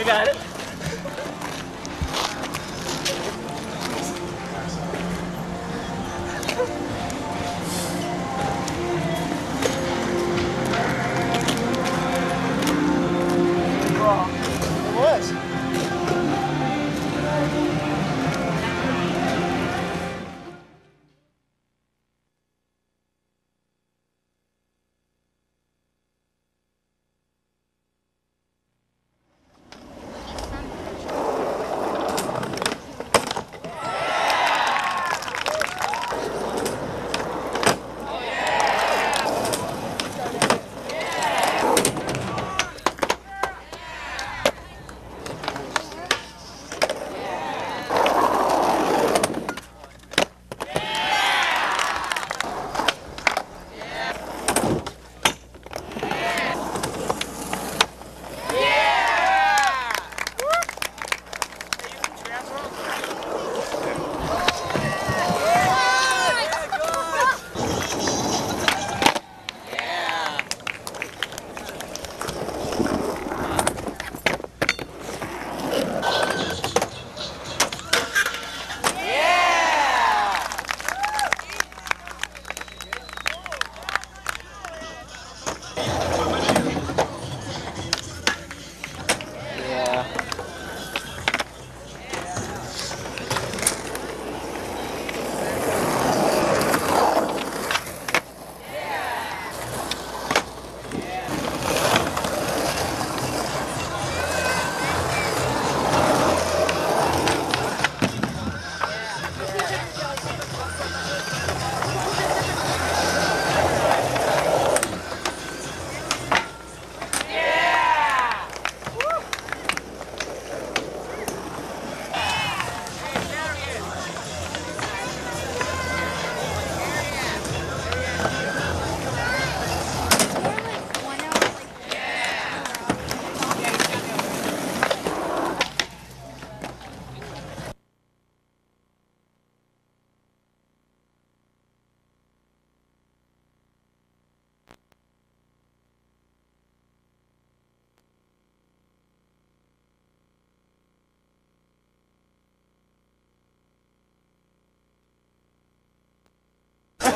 I got it.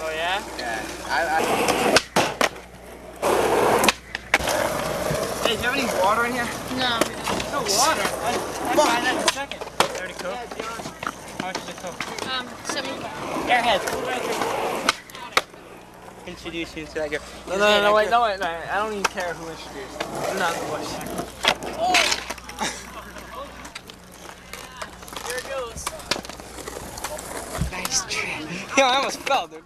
Oh yeah? Yeah. I, I... Hey, do you have any water in here? No. No water. I, I find that in a second. Thirty coke. How much is a coke? Um, 75. Airheads. Come right here. Introduce you to that girl. No, no, no, no, wait, no, wait, no. I don't even care who introduced. I'm not the bush. Here it goes. Nice trick. Yo, I almost fell, dude.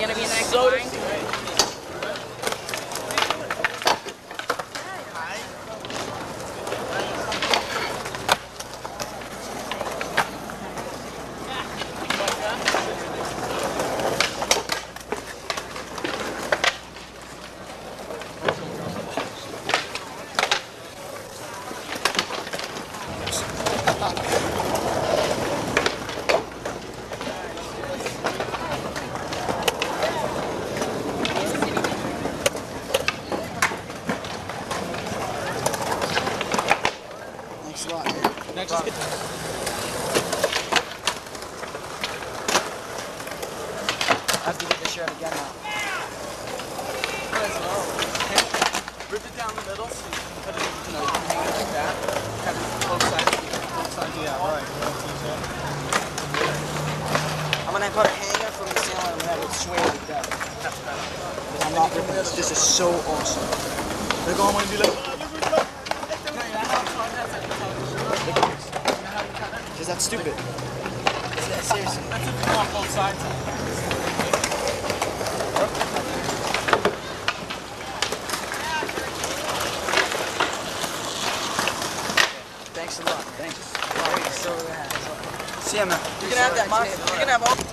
Gonna be in the next line? Thanks a lot. man. Now just get I have to get the shirt again now. Rip it down the middle so you can put it, you know, you can hang it like that. Have it both sides, both sides the apple. I'm gonna put a hanger from the ceiling and gonna sway it to death. Because I'm not ripping this. This is so awesome. They're going to be like, oh, look, look, that stupid? Seriously? That's if you want both sides. You can have that. You can have all.